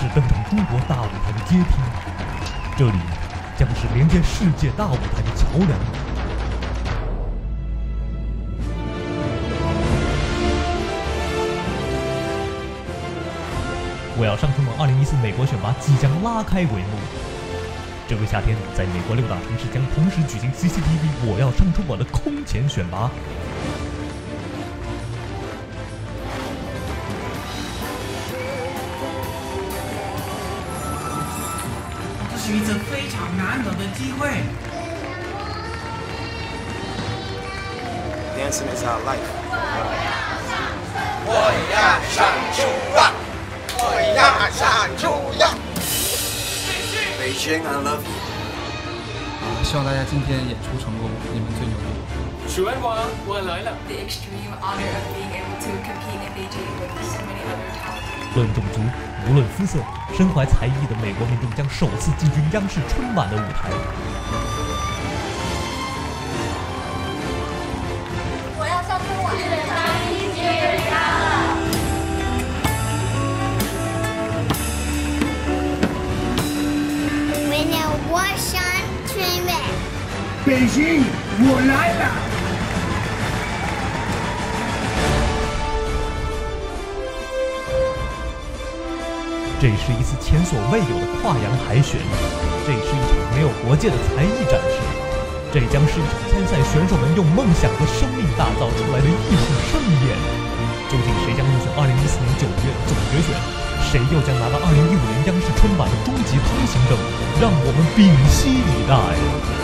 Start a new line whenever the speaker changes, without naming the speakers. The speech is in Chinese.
是登上中国大舞台的阶梯，这里将是连接世界大舞台的桥梁。我要上春晚二零一四美国选拔即将拉开帷幕。这个夏天，在美国六大城市将同时举行 CCTV 我要上春晚的空前选拔。
是一次非常难得的机会。
Dancing is our life.
我要上春晚，我要上春晚。
北京，I love you.
希望大家今天演出成功，你们最牛逼！
全网我来了。
the extreme honor of being able to compete in Beijing with so many other talented
论种族，无论肤色，身怀才艺的美国民众将首次进军央视春晚的舞台。
我要上春晚。明年我上春晚。
北京，我来了。
这是一次前所未有的跨洋海选，这是一场没有国界的才艺展示，这将是一场参赛选手们用梦想和生命打造出来的艺术盛宴。究竟谁将入选2014年九月总决选？谁又将拿到2015年央视春晚的终极通行证？让我们屏息以待。